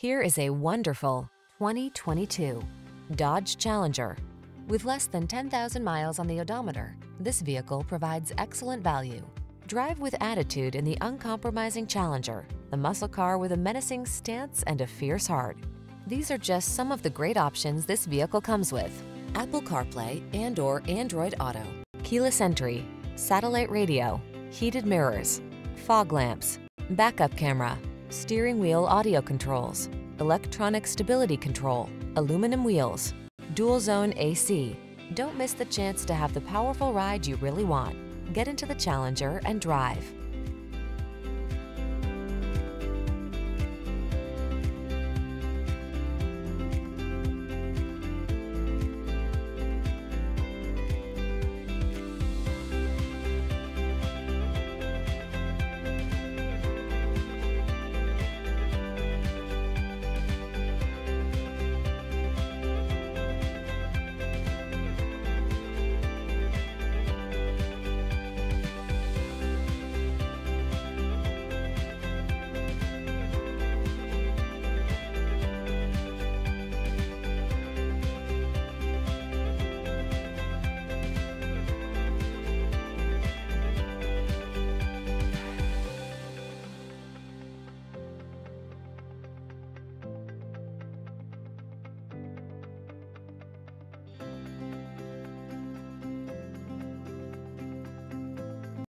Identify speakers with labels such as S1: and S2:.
S1: Here is a wonderful 2022 Dodge Challenger. With less than 10,000 miles on the odometer, this vehicle provides excellent value. Drive with attitude in the uncompromising Challenger, the muscle car with a menacing stance and a fierce heart. These are just some of the great options this vehicle comes with. Apple CarPlay and or Android Auto, keyless entry, satellite radio, heated mirrors, fog lamps, backup camera, steering wheel audio controls, electronic stability control, aluminum wheels, dual zone AC. Don't miss the chance to have the powerful ride you really want. Get into the Challenger and drive.